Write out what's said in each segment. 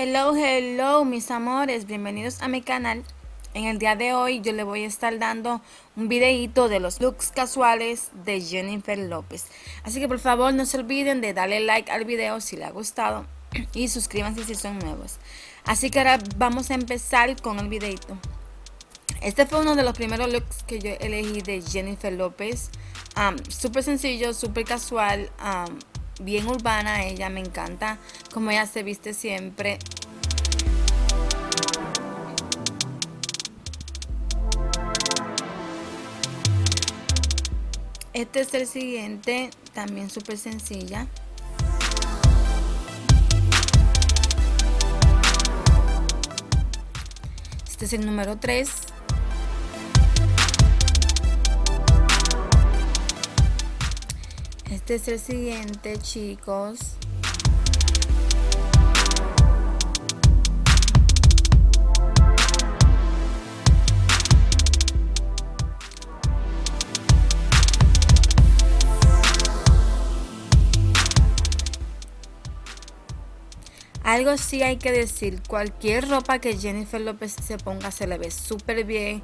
Hello, hello, mis amores, bienvenidos a mi canal. En el día de hoy yo le voy a estar dando un videito de los looks casuales de Jennifer López. Así que por favor no se olviden de darle like al video si le ha gustado y suscríbanse si son nuevos. Así que ahora vamos a empezar con el videito. Este fue uno de los primeros looks que yo elegí de Jennifer López. Um, súper sencillo, súper casual. Bien urbana ella, me encanta como ella se viste siempre. Este es el siguiente, también súper sencilla. Este es el número 3. Este es el siguiente, chicos. Algo sí hay que decir, cualquier ropa que Jennifer López se ponga se le ve súper bien,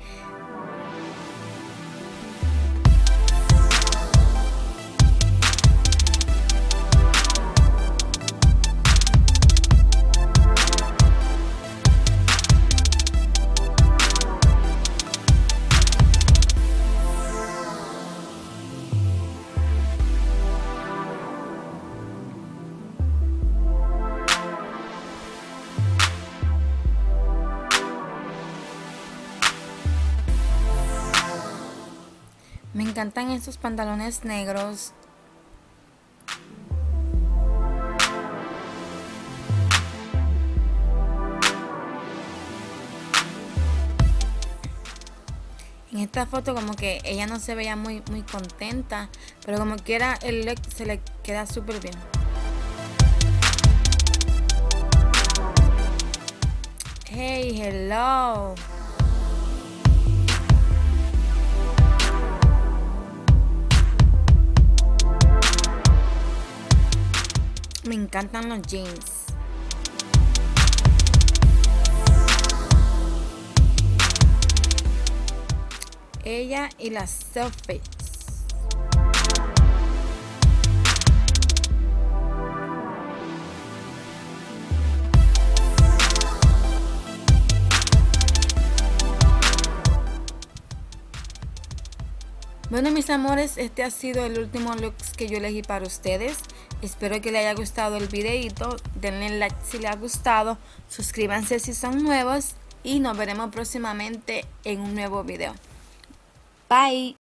Me encantan estos pantalones negros. En esta foto como que ella no se veía muy, muy contenta, pero como quiera el look se le queda súper bien. Hey, hello. Me encantan los jeans. Ella y las selfies. Bueno mis amores, este ha sido el último look que yo elegí para ustedes. Espero que les haya gustado el videito. Denle like si les ha gustado. Suscríbanse si son nuevos. Y nos veremos próximamente en un nuevo video. Bye.